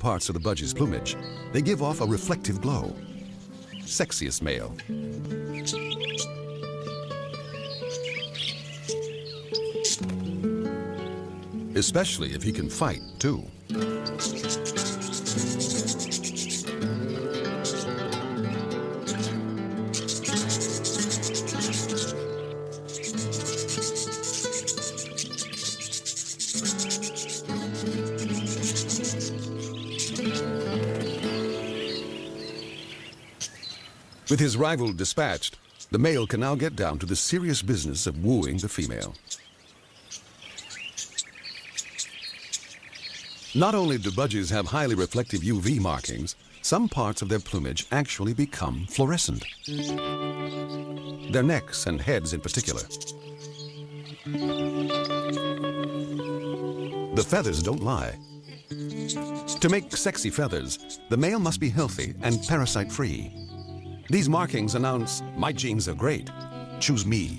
parts of the budgie's plumage, they give off a reflective glow. Sexiest male. Especially if he can fight, too. With his rival dispatched, the male can now get down to the serious business of wooing the female. Not only do budgies have highly reflective UV markings, some parts of their plumage actually become fluorescent. Their necks and heads in particular. The feathers don't lie. To make sexy feathers, the male must be healthy and parasite-free. These markings announce, my genes are great. Choose me.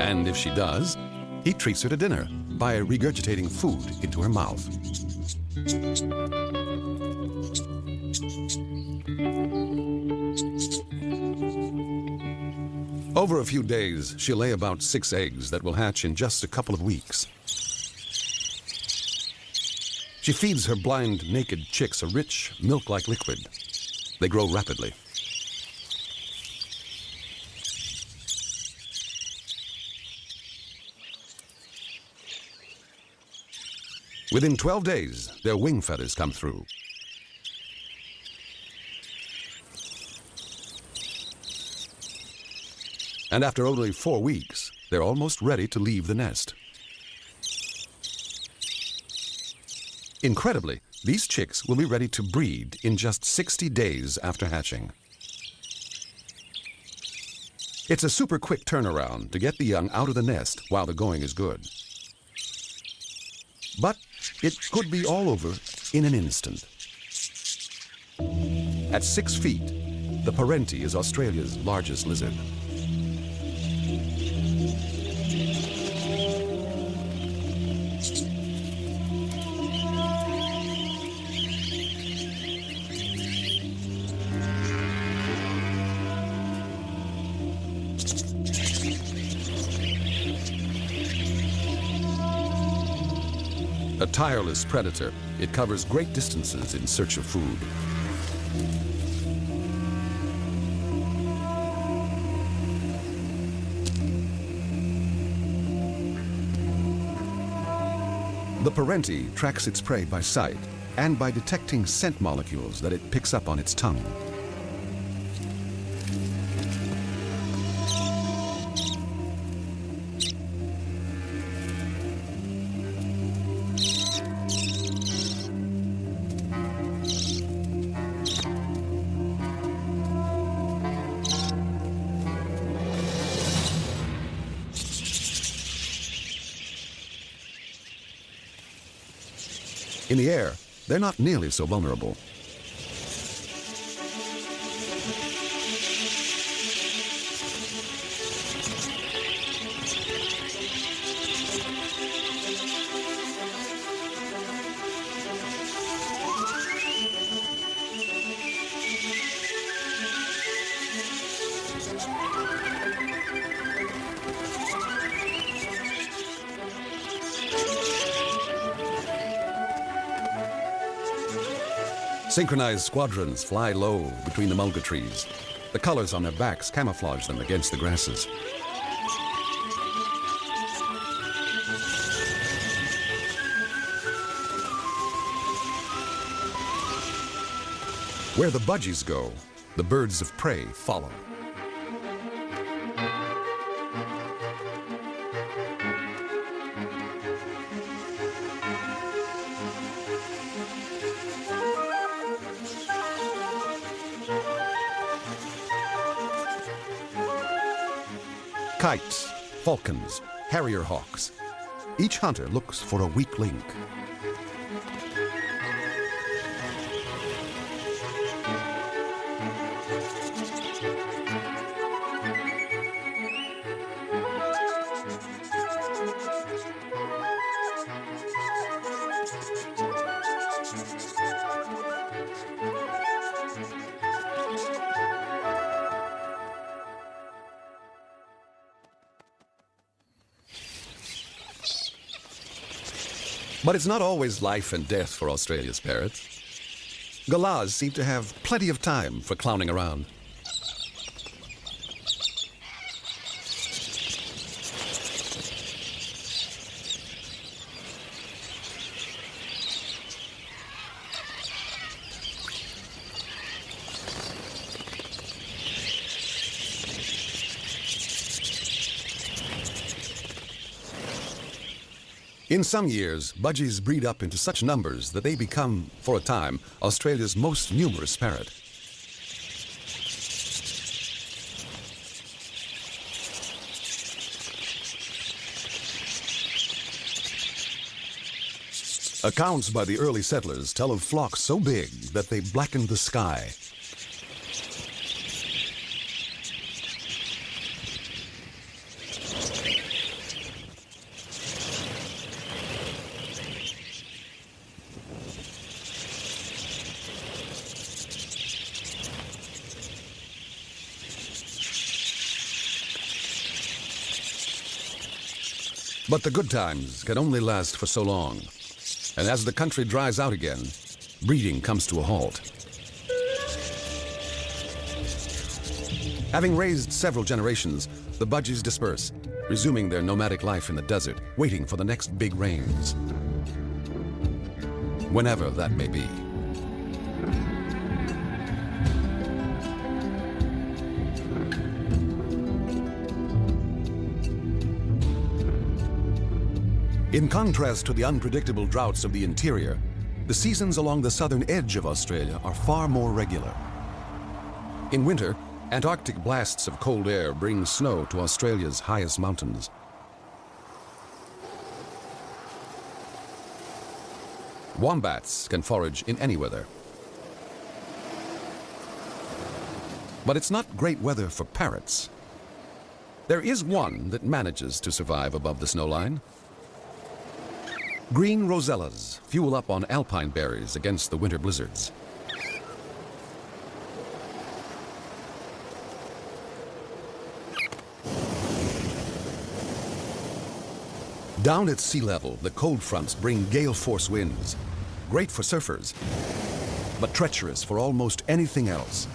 And if she does, he treats her to dinner by regurgitating food into her mouth. Over a few days, she'll lay about six eggs that will hatch in just a couple of weeks. She feeds her blind, naked chicks a rich, milk-like liquid. They grow rapidly. Within 12 days, their wing feathers come through. And after only four weeks, they're almost ready to leave the nest. Incredibly, these chicks will be ready to breed in just 60 days after hatching. It's a super quick turnaround to get the young out of the nest while the going is good. But it could be all over in an instant. At six feet, the perentie is Australia's largest lizard. A tireless predator, it covers great distances in search of food. The perentie tracks its prey by sight and by detecting scent molecules that it picks up on its tongue. Air, they're not nearly so vulnerable. Synchronized squadrons fly low between the mulga trees. The colors on their backs camouflage them against the grasses. Where the budgies go, the birds of prey follow. Kites, falcons, harrier hawks. Each hunter looks for a weak link. But it's not always life and death for Australia's parrots. Galahs seem to have plenty of time for clowning around. In some years, budgies breed up into such numbers that they become, for a time, Australia's most numerous parrot. Accounts by the early settlers tell of flocks so big that they blackened the sky But the good times can only last for so long. And as the country dries out again, breeding comes to a halt. Having raised several generations, the budgies disperse, resuming their nomadic life in the desert, waiting for the next big rains. Whenever that may be. In contrast to the unpredictable droughts of the interior, the seasons along the southern edge of Australia are far more regular. In winter, Antarctic blasts of cold air bring snow to Australia's highest mountains. Wombats can forage in any weather. But it's not great weather for parrots. There is one that manages to survive above the snowline. Green rosellas fuel up on alpine berries against the winter blizzards. Down at sea level, the cold fronts bring gale force winds. Great for surfers, but treacherous for almost anything else.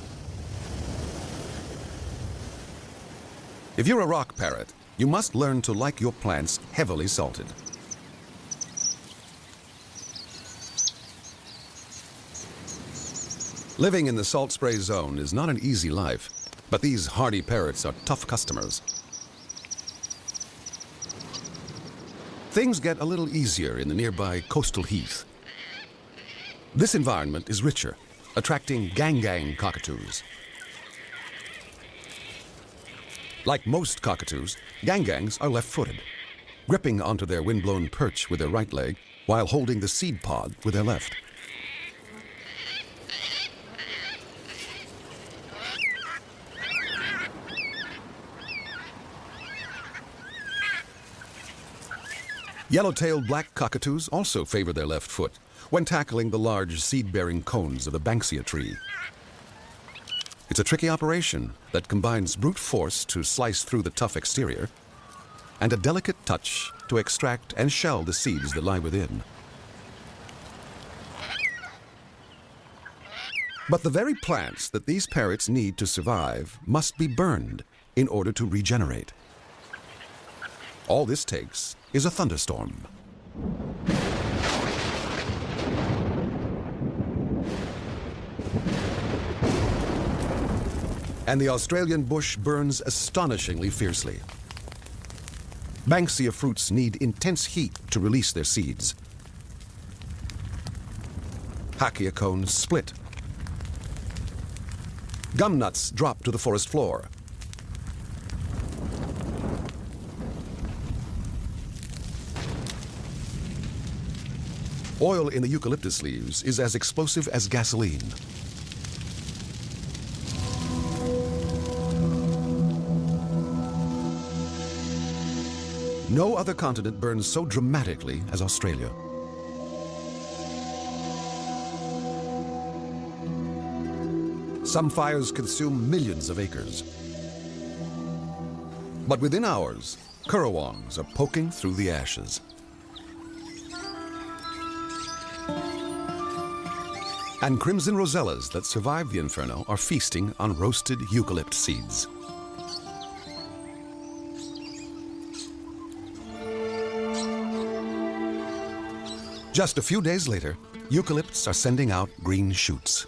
If you're a rock parrot, you must learn to like your plants heavily salted. Living in the salt spray zone is not an easy life, but these hardy parrots are tough customers. Things get a little easier in the nearby coastal heath. This environment is richer, attracting gang-gang cockatoos. Like most cockatoos, gang-gangs are left-footed, gripping onto their windblown perch with their right leg while holding the seed pod with their left. Yellow-tailed black cockatoos also favor their left foot when tackling the large seed-bearing cones of the Banksia tree. It's a tricky operation that combines brute force to slice through the tough exterior and a delicate touch to extract and shell the seeds that lie within. But the very plants that these parrots need to survive must be burned in order to regenerate. All this takes is a thunderstorm. And the Australian bush burns astonishingly fiercely. Banksia fruits need intense heat to release their seeds. Hakea cones split. Gum nuts drop to the forest floor. Oil in the eucalyptus leaves is as explosive as gasoline. No other continent burns so dramatically as Australia. Some fires consume millions of acres. But within hours, currawongs are poking through the ashes. And crimson rosellas that survived the inferno are feasting on roasted eucalypt seeds. Just a few days later, eucalypts are sending out green shoots.